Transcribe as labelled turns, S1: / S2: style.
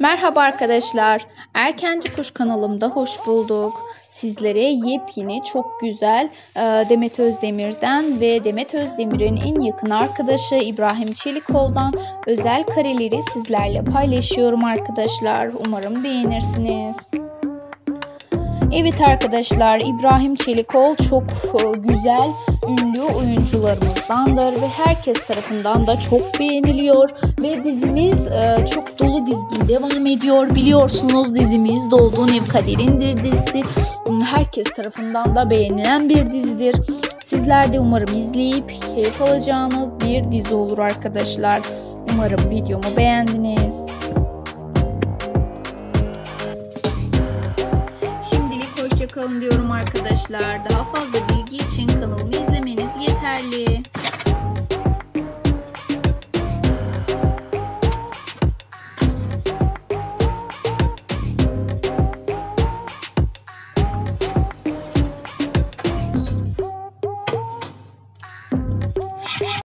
S1: Merhaba arkadaşlar. Erkenci Kuş kanalımda hoş bulduk. Sizlere yepyeni çok güzel e, Demet Özdemir'den ve Demet Özdemir'in en yakın arkadaşı İbrahim Çelikoğlu'dan özel kareleri sizlerle paylaşıyorum arkadaşlar. Umarım beğenirsiniz. Evet arkadaşlar İbrahim Çelikoğlu çok e, güzel ünlü oyuncularımızdandır ve herkes tarafından da çok beğeniliyor ve dizimiz e, çok dolu dizgin devam ediyor. Biliyorsunuz dizimiz Dolduğun Ev Kaderindir dizisi herkes tarafından da beğenilen bir dizidir. Sizler de umarım izleyip keyif alacağınız bir dizi olur arkadaşlar. Umarım videomu beğendiniz. Şimdilik hoşçakalın diyorum arkadaşlar. Daha fazla bilgi için kanalımı Vale.